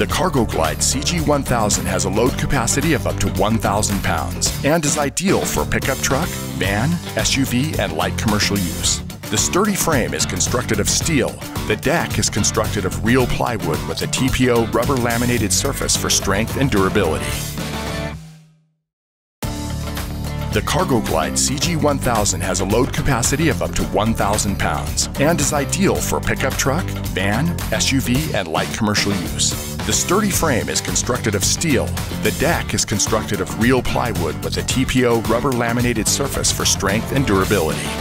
The Cargo Glide CG1000 has a load capacity of up to 1,000 pounds and is ideal for pickup truck, van, SUV, and light commercial use. The sturdy frame is constructed of steel. The deck is constructed of real plywood with a TPO rubber laminated surface for strength and durability. The Cargo Glide CG1000 has a load capacity of up to 1,000 pounds and is ideal for pickup truck, van, SUV, and light commercial use. The sturdy frame is constructed of steel. The deck is constructed of real plywood with a TPO rubber laminated surface for strength and durability.